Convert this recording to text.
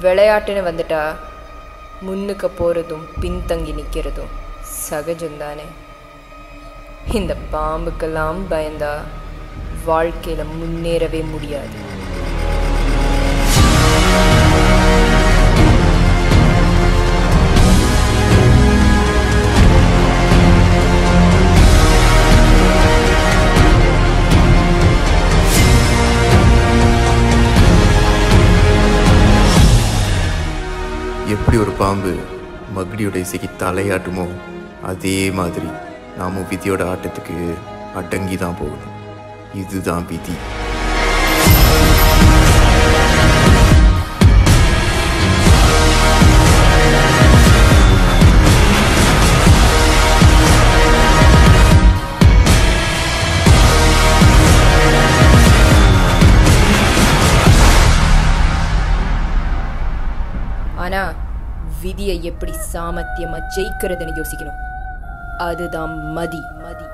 விளையாட்டுன்னு வந்துட்டா முன்னுக்கு போகிறதும் பின்தங்கி நிற்கிறதும் சகஜம்தானே? இந்த பாம்புக்கெல்லாம் பயந்தா வாழ்க்கையில் முன்னேறவே முடியாது. ஒரு பாம்பு மகுடியோட இசைக்கு தலையாட்டுமோ? அதே மாதிரி நாமும் விதியோட ஆட்டத்துக்கு அடங்கி தான் போகணும். இதுதான் விதி. ஆனா விதியை எப்படி சாமர்த்தியமா ஜெயிக்கிறதுன்னு யோசிக்கணும். அதுதான் மதி. மதி.